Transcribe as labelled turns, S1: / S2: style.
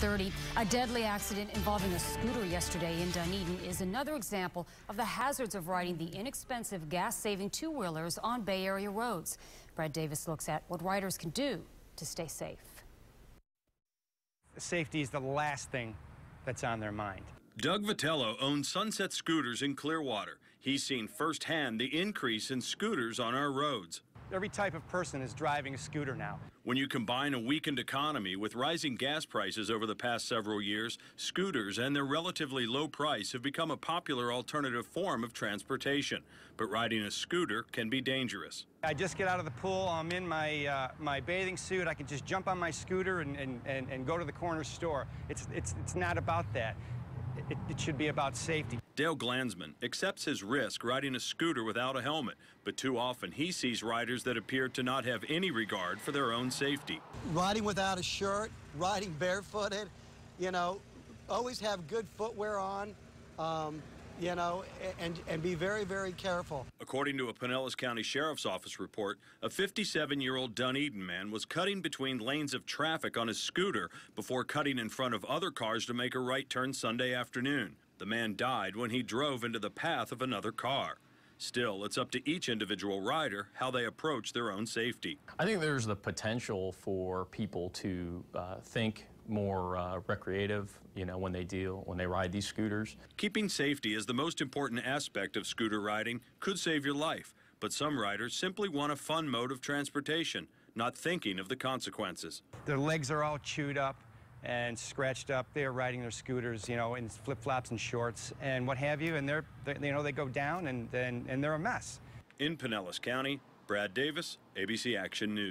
S1: 630. A deadly accident involving a scooter yesterday in Dunedin is another example of the hazards of riding the inexpensive gas-saving two-wheelers on Bay Area roads. Brad Davis looks at what riders can do to stay safe.
S2: Safety is the last thing that's on their mind.
S3: Doug Vitello owns Sunset Scooters in Clearwater. He's seen firsthand the increase in scooters on our roads.
S2: Every type of person is driving a scooter now.
S3: When you combine a weakened economy with rising gas prices over the past several years, scooters and their relatively low price have become a popular alternative form of transportation. But riding a scooter can be dangerous.
S2: I just get out of the pool, I'm in my, uh, my bathing suit, I can just jump on my scooter and, and, and, and go to the corner store. It's, it's, it's not about that. It, it, should be about safety.
S3: Dale Glansman accepts his risk riding a scooter without a helmet, but too often he sees riders that appear to not have any regard for their own safety.
S4: Riding without a shirt, riding barefooted, you know, always have good footwear on. Um, you know, and, and be very, very careful.
S3: According to a Pinellas County Sheriff's Office report, a 57 year old Dunedin man was cutting between lanes of traffic on his scooter before cutting in front of other cars to make a right turn Sunday afternoon. The man died when he drove into the path of another car. Still, it's up to each individual rider how they approach their own safety.
S5: I think there's the potential for people to uh, think more uh, recreative, you know, when they deal, when they ride these scooters.
S3: Keeping safety as the most important aspect of scooter riding could save your life, but some riders simply want a fun mode of transportation, not thinking of the consequences.
S2: Their legs are all chewed up and scratched up. They're riding their scooters, you know, in flip-flops and shorts and what have you, and they're, they, you know, they go down and, and, and they're a mess.
S3: In Pinellas County, Brad Davis, ABC Action News.